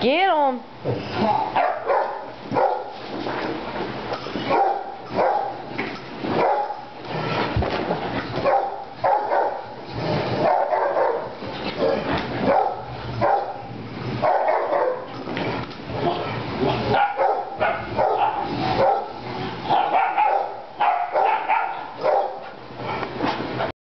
Get him!